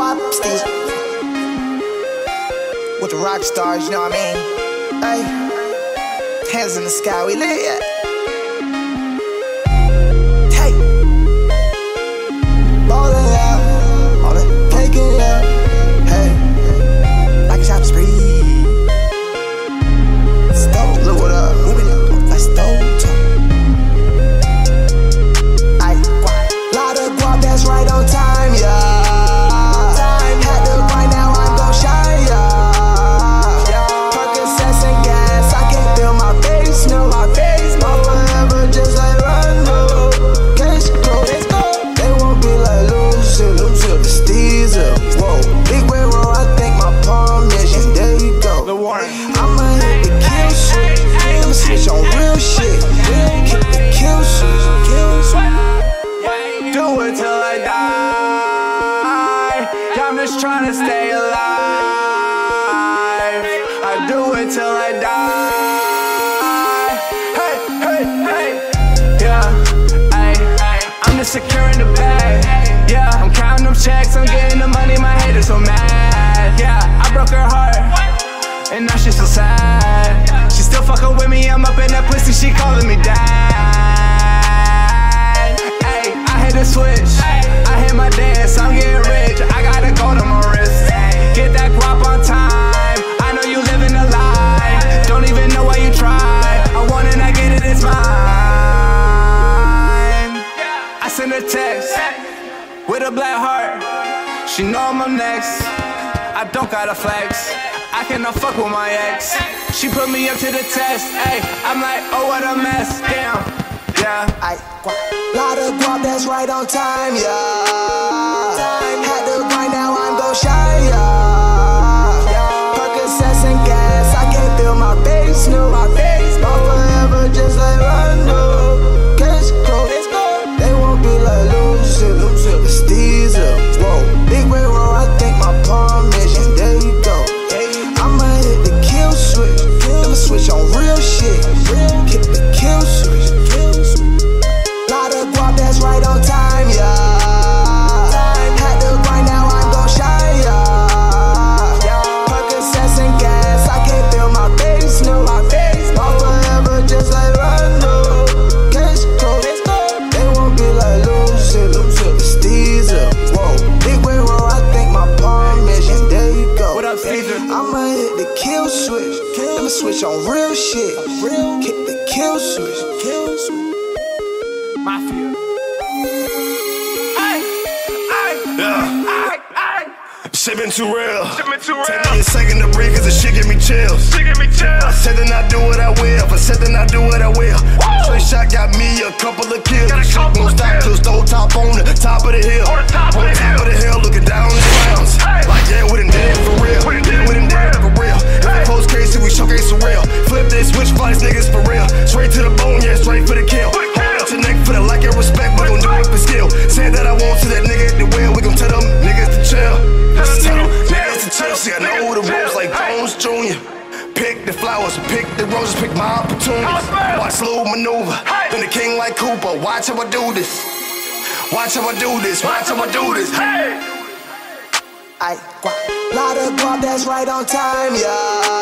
With the rock stars, you know what I mean? Hey, hands in the sky, we lit. Hey, ballin' all. Hey, shop spree. Look what up, guap, lot of guap, that's right on time, yeah. It till I die. Hey, hey, hey. Yeah, I'm just securing the bag. Yeah, I'm counting them checks. I'm getting the money. My haters so mad. Yeah, I broke her heart. And now she's so sad. She still fucking with me. I'm up in that pussy. She calling me dad. Send a text with a black heart. She know I'm next. I don't gotta flex. I cannot fuck with my ex. She put me up to the test. Ay, I'm like, oh what a mess. Damn. Yeah. I. Lot of guap, that's right on time, yeah. Had to switch on real shit, hit the kill switch, kill switch. Mafia. Ay, ay, Yeah. ay, ay. Shit been too real. Shit been too Take real. me a second to breathe, cause the shit give me chills. She give me chills. I said that I do what I will. If I said that I do what I will. Straight shot got me a couple of kills. Got a The shit couple won't of stop till stove top on the top of the hill. Know the ropes like Jones Jr. Pick the flowers, pick the roses, pick my opportunities. Watch slow maneuver. Been a king like Cooper. Watch how I do this. Watch how I do this. Watch how I do this. Hey. Guap. Lot of guap, that's right on time, yeah.